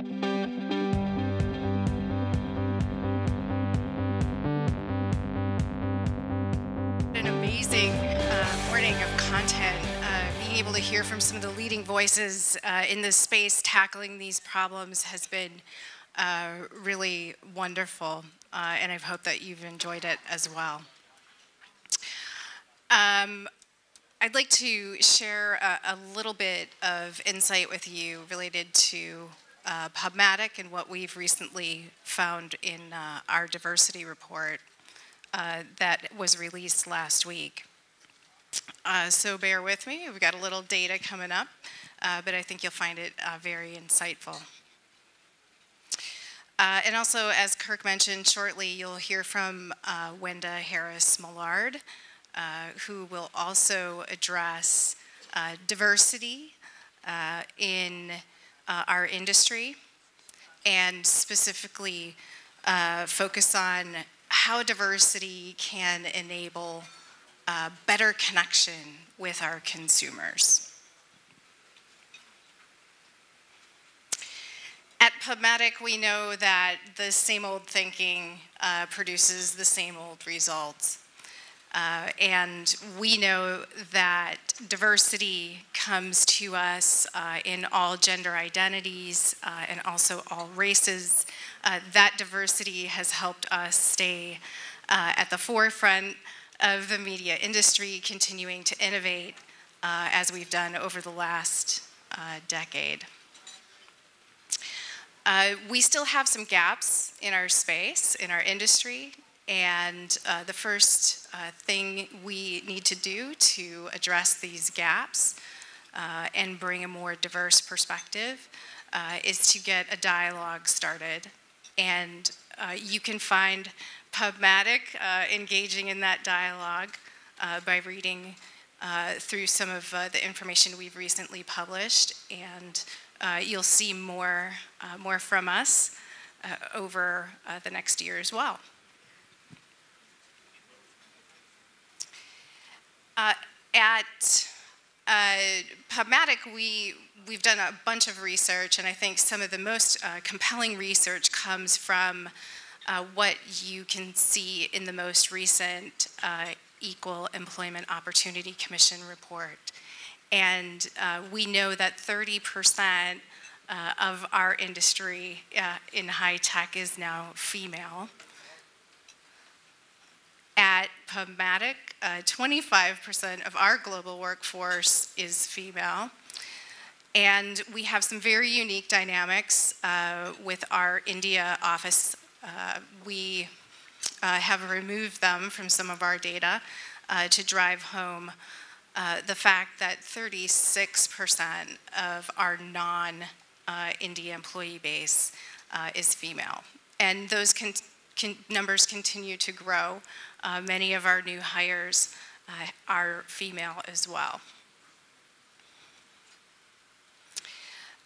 An amazing uh, morning of content. Uh, being able to hear from some of the leading voices uh, in this space tackling these problems has been uh, really wonderful, uh, and I hope that you've enjoyed it as well. Um, I'd like to share a, a, little bit of insight with you related to uh, Pubmatic and what we've recently found in uh, our diversity report uh, that was released last week. Uh, so bear with me, we've got a little data coming up, uh, but I think you'll find it very insightful. Uh, and also, as Kirk mentioned, shortly you'll hear from uh, Wenda Harris Millard, uh, who will also address diversity in uh, our industry and specifically focus on how diversity can enable better connection with our consumers. At Pubmatic, we know that the same old thinking uh, produces the same old results. Uh, and we know that diversity comes to us uh, in all gender identities uh, and also all races. Uh, that diversity has helped us stay uh, at the forefront of the media industry, continuing to innovate as we've done over the last decade. Uh, we still have some gaps in our space, in our industry, and uh, the first uh, thing we need to do to address these gaps uh, and bring a more diverse perspective uh, is to get a dialogue started. And uh, you can find Pubmatic engaging in that dialogue by reading through some of the information we've recently published and uh, you'll see more, uh, more from us uh, over uh, the next year as well. Uh, Pubmatic, we, we've done a bunch of research, and I think some of the most compelling research comes from what you can see in the most recent Equal Employment Opportunity Commission report. And uh, we know that 30% uh, of our industry uh, in high tech is now female. At Pubmatic, 25% uh, of our global workforce is female. And we have some very unique dynamics uh, with our India office. Uh, we have removed them from some of our data to drive home uh, the fact that 36% of our non uh, India employee base uh, is female. And those con numbers continue to grow. Uh, many of our new hires uh, are female as well.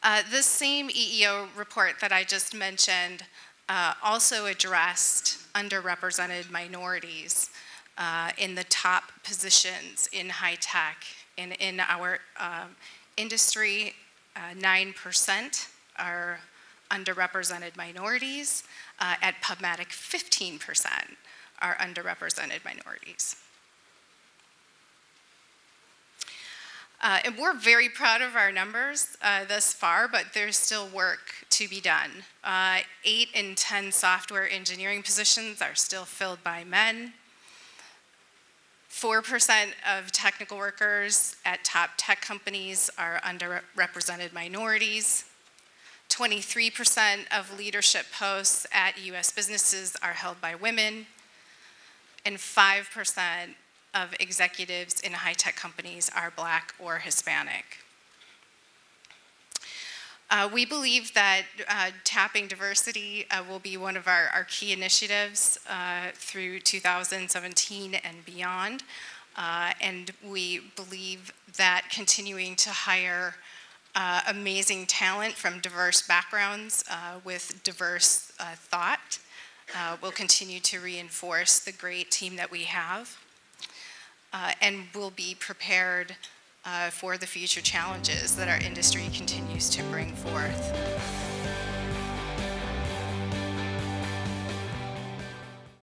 Uh, this same EEO report that I just mentioned also addressed underrepresented minorities uh, in the top positions in high tech. And in our uh, industry, 9% uh, are underrepresented minorities. Uh, at Pubmatic, 15% are underrepresented minorities. Uh, and we're very proud of our numbers uh, thus far, but there's still work to be done. Uh, eight in 10 software engineering positions are still filled by men. 4% of technical workers at top tech companies are underrepresented minorities. 23% of leadership posts at US businesses are held by women. And 5% of executives in high tech companies are black or Hispanic. Uh, we believe that uh, tapping diversity uh, will be one of our, our key initiatives uh, through 2017 and beyond. Uh, and we believe that continuing to hire uh, amazing talent from diverse backgrounds with diverse thought will continue to reinforce the great team that we have. and we'll be prepared uh, for the future challenges that our industry continues to bring forth.